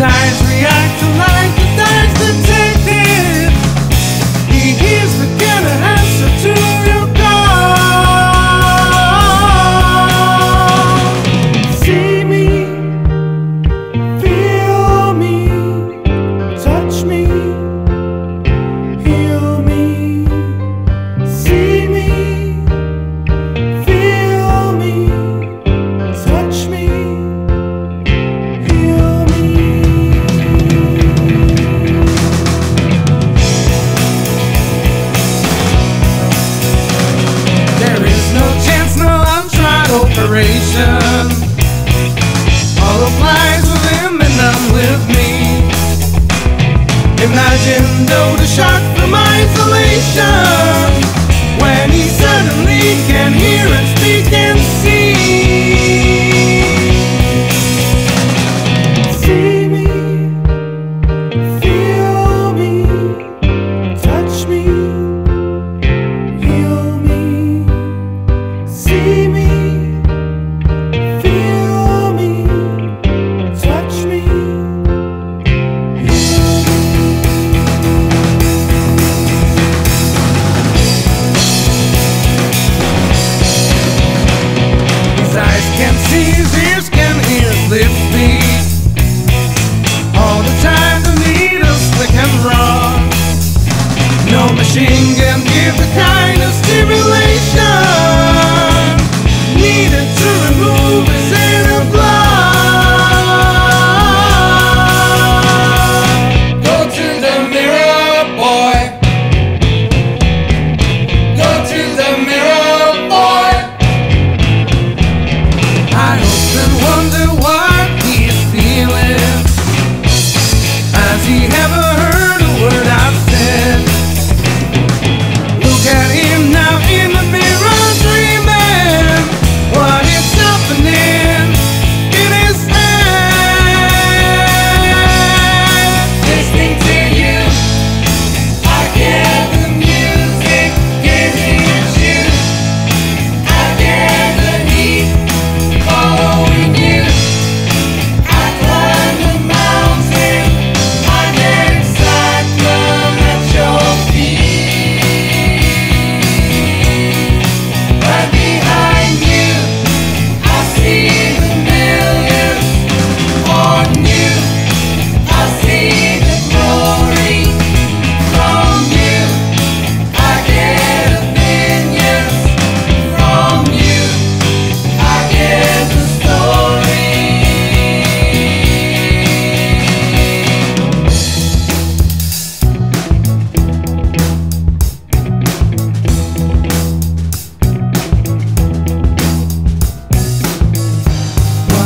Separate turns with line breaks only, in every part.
eyes react to light Shock from isolation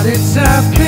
it's a.